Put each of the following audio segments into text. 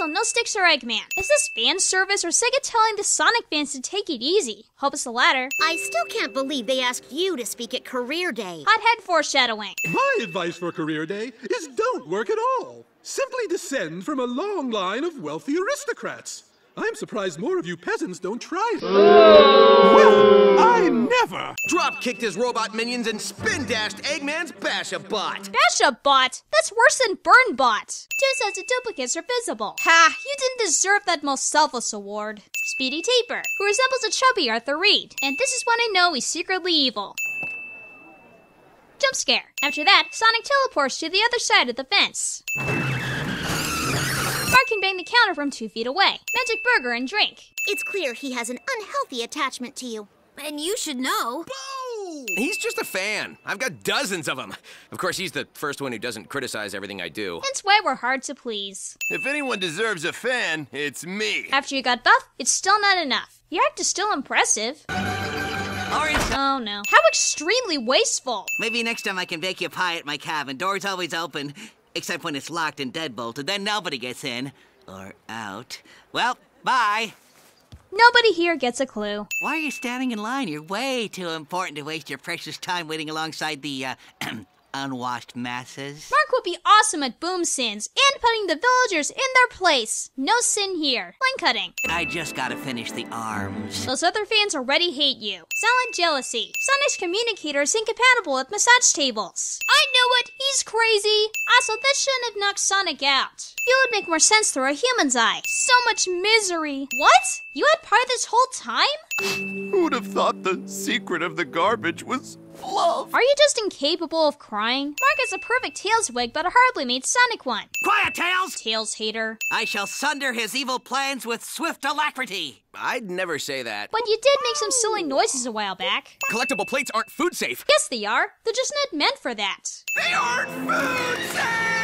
Also, no sticks or Eggman. Is this fan service or Sega telling the Sonic fans to take it easy? Hope it's the latter. I still can't believe they asked you to speak at Career Day. Hothead foreshadowing. My advice for Career Day is don't work at all. Simply descend from a long line of wealthy aristocrats. I'm surprised more of you peasants don't try it. Well, I! Drop kicked his robot minions and spin dashed Eggman's Bashabot. Bashabot? That's worse than Burnbot. Two sets of duplicates are visible. Ha! You didn't deserve that most selfless award. Speedy Taper, who resembles a chubby Arthur Read. And this is when I know he's secretly evil. Jump scare. After that, Sonic teleports to the other side of the fence. Mark can bang the counter from two feet away. Magic burger and drink. It's clear he has an unhealthy attachment to you. And you should know. He's just a fan. I've got dozens of them. Of course, he's the first one who doesn't criticize everything I do. That's why we're hard to please. If anyone deserves a fan, it's me. After you got buff, it's still not enough. Your act is still impressive. Orange. Oh no. How extremely wasteful. Maybe next time I can bake you a pie at my cabin. Door's always open, except when it's locked and deadbolted. Then nobody gets in or out. Well, bye. Nobody here gets a clue. Why are you standing in line? You're way too important to waste your precious time waiting alongside the uh, unwashed masses. Mark would be awesome at boom sins and putting the villagers in their place. No sin here. Line cutting. I just gotta finish the arms. Those other fans already hate you. Silent jealousy. Sonic's communicator is incompatible with massage tables. I knew it. He's crazy. Also, this shouldn't have knocked Sonic out. It would make more sense through a human's eye. So much misery. What? You had pie this whole time? Who'd have thought the secret of the garbage was love? Are you just incapable of crying? Mark has a perfect Tails wig, but a hardly made Sonic one. Quiet, Tails! Tails hater. I shall sunder his evil plans with swift alacrity. I'd never say that. But you did make some silly noises a while back. Collectible plates aren't food safe. Yes, they are. They're just not meant for that. They aren't food safe!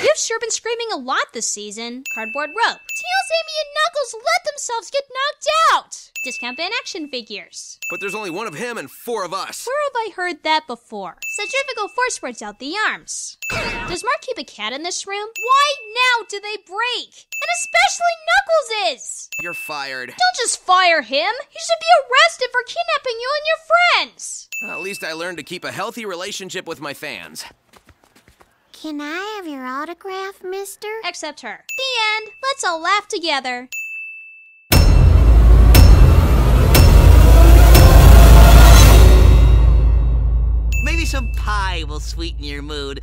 You've sure been screaming a lot this season. Cardboard rope. Tails, Amy, and Knuckles let themselves get knocked out. Discount bin action figures. But there's only one of him and four of us. Where have I heard that before? Centrifugal force spreads out the arms. Does Mark keep a cat in this room? Why now do they break? And especially Knuckles is! You're fired. Don't just fire him! He should be arrested for kidnapping you and your friends! At least I learned to keep a healthy relationship with my fans. Can I have your autograph, mister? Except her. The end. Let's all laugh together. Maybe some pie will sweeten your mood.